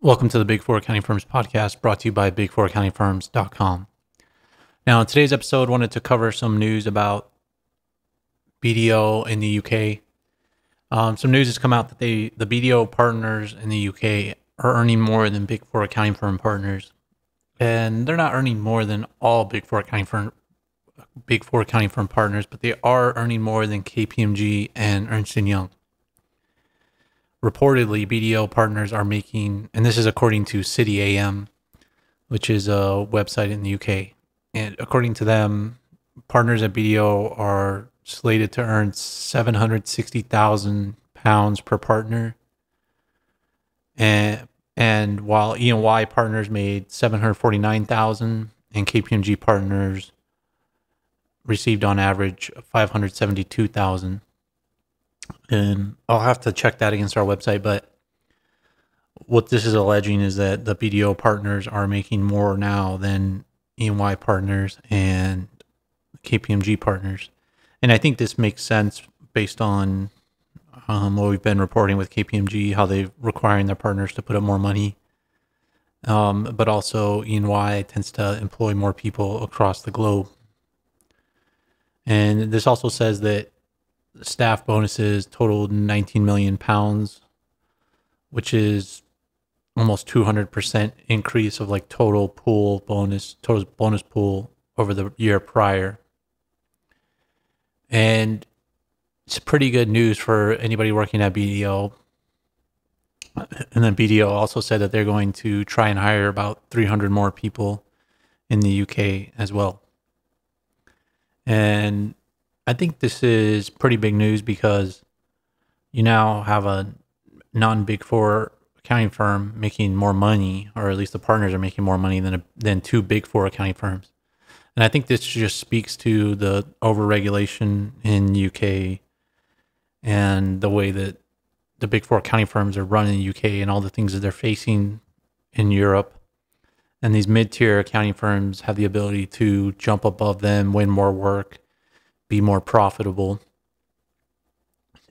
Welcome to the Big Four Accounting Firms podcast brought to you by big4accountingfirms.com. Now, in today's episode, I wanted to cover some news about BDO in the UK. Um, some news has come out that they, the BDO partners in the UK are earning more than Big Four accounting firm partners, and they're not earning more than all Big Four accounting firm Big Four accounting firm partners, but they are earning more than KPMG and Ernst Young reportedly BDO partners are making, and this is according to City AM, which is a website in the UK. And according to them, partners at BDO are slated to earn 760,000 pounds per partner. And and while E&Y partners made 749,000 and KPMG partners received on average 572,000 and I'll have to check that against our website. But what this is alleging is that the BDO partners are making more now than EY partners and KPMG partners, and I think this makes sense based on um, what we've been reporting with KPMG, how they're requiring their partners to put up more money. Um, but also, EY tends to employ more people across the globe. And this also says that staff bonuses totaled 19 million pounds, which is almost 200% increase of like total pool bonus, total bonus pool over the year prior. And it's pretty good news for anybody working at BDO. And then BDO also said that they're going to try and hire about 300 more people in the UK as well. And I think this is pretty big news because you now have a non big four accounting firm making more money, or at least the partners are making more money than a, than two big four accounting firms. And I think this just speaks to the overregulation in UK and the way that the big four accounting firms are run in the UK and all the things that they're facing in Europe. And these mid tier accounting firms have the ability to jump above them, win more work, be more profitable.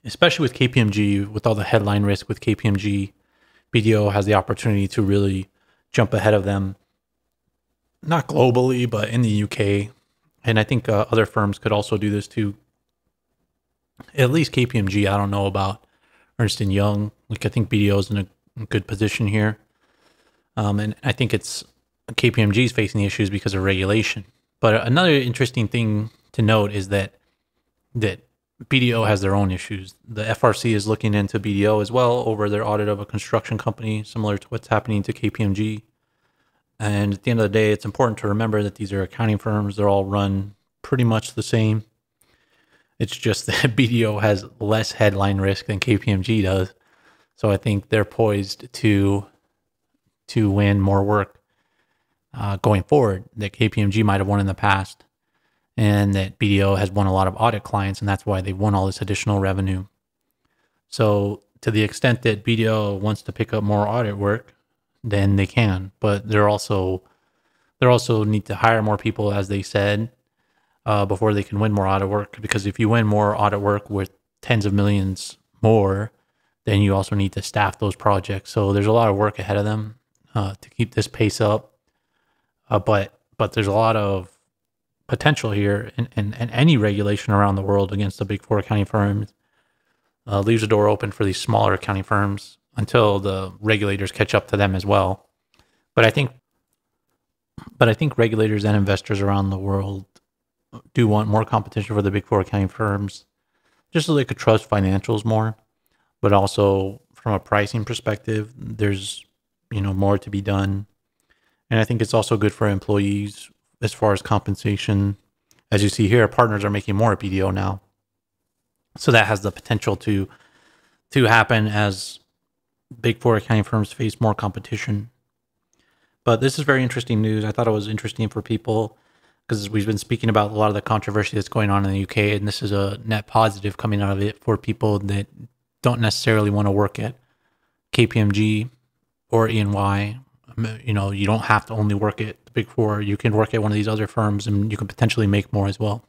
Especially with KPMG, with all the headline risk with KPMG, BDO has the opportunity to really jump ahead of them, not globally, but in the UK. And I think uh, other firms could also do this too. At least KPMG, I don't know about Ernst Young. Like I think BDO is in a good position here, um, and I think it's KPMG is facing the issues because of regulation. But another interesting thing to note is that that BDO has their own issues. The FRC is looking into BDO as well over their audit of a construction company, similar to what's happening to KPMG. And at the end of the day, it's important to remember that these are accounting firms. They're all run pretty much the same. It's just that BDO has less headline risk than KPMG does. So I think they're poised to to win more work uh, going forward that KPMG might have won in the past and that BDO has won a lot of audit clients, and that's why they won all this additional revenue. So, to the extent that BDO wants to pick up more audit work, then they can, but they're also they also need to hire more people, as they said, uh, before they can win more audit work. Because if you win more audit work with tens of millions more, then you also need to staff those projects. So there's a lot of work ahead of them uh, to keep this pace up. Uh, but but there's a lot of potential here and, and, and any regulation around the world against the big four accounting firms uh, leaves the door open for these smaller accounting firms until the regulators catch up to them as well. But I think, but I think regulators and investors around the world do want more competition for the big four accounting firms, just so they could trust financials more. But also from a pricing perspective, there's you know more to be done, and I think it's also good for employees as far as compensation. As you see here, partners are making more at BDO now. So that has the potential to to happen as big four accounting firms face more competition. But this is very interesting news. I thought it was interesting for people because we've been speaking about a lot of the controversy that's going on in the UK, and this is a net positive coming out of it for people that don't necessarily want to work at KPMG or EY. You know, you don't have to only work at Big Four, you can work at one of these other firms and you can potentially make more as well.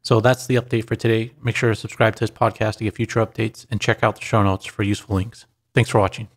So that's the update for today. Make sure to subscribe to this podcast to get future updates and check out the show notes for useful links. Thanks for watching.